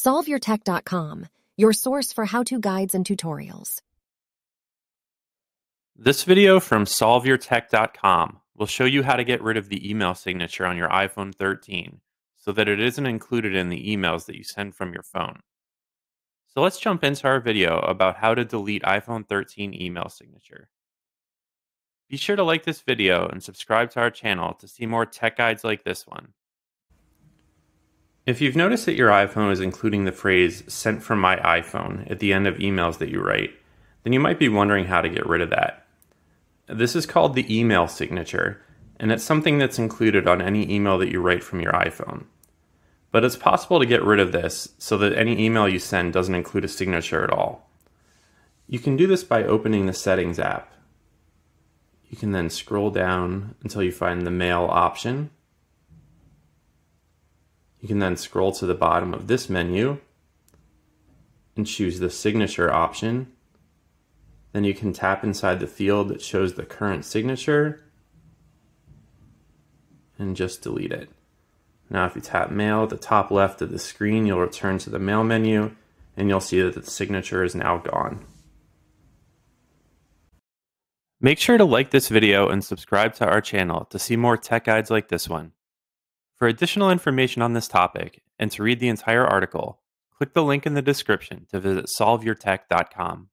SolveYourTech.com, your source for how to guides and tutorials. This video from SolveYourTech.com will show you how to get rid of the email signature on your iPhone 13 so that it isn't included in the emails that you send from your phone. So let's jump into our video about how to delete iPhone 13 email signature. Be sure to like this video and subscribe to our channel to see more tech guides like this one. If you've noticed that your iPhone is including the phrase sent from my iPhone at the end of emails that you write, then you might be wondering how to get rid of that. This is called the email signature, and it's something that's included on any email that you write from your iPhone. But it's possible to get rid of this so that any email you send doesn't include a signature at all. You can do this by opening the Settings app. You can then scroll down until you find the Mail option. You can then scroll to the bottom of this menu and choose the Signature option. Then you can tap inside the field that shows the current signature and just delete it. Now if you tap Mail at the top left of the screen, you'll return to the Mail menu and you'll see that the signature is now gone. Make sure to like this video and subscribe to our channel to see more tech guides like this one. For additional information on this topic and to read the entire article, click the link in the description to visit solveyourtech.com.